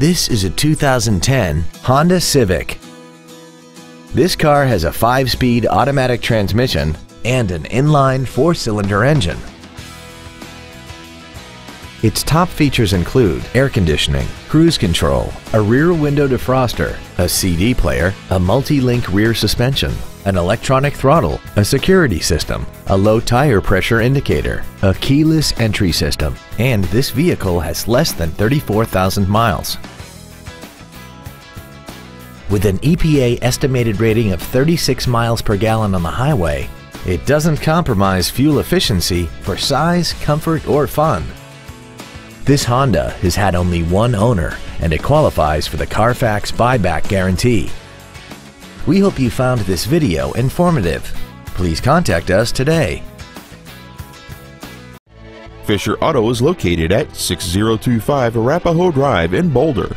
This is a 2010 Honda Civic. This car has a 5-speed automatic transmission and an inline 4-cylinder engine. Its top features include air conditioning, cruise control, a rear window defroster, a CD player, a multi-link rear suspension, an electronic throttle, a security system, a low tire pressure indicator, a keyless entry system, and this vehicle has less than 34,000 miles. With an EPA estimated rating of 36 miles per gallon on the highway, it doesn't compromise fuel efficiency for size, comfort, or fun. This Honda has had only one owner and it qualifies for the Carfax buyback guarantee. We hope you found this video informative. Please contact us today. Fisher Auto is located at 6025 Arapahoe Drive in Boulder.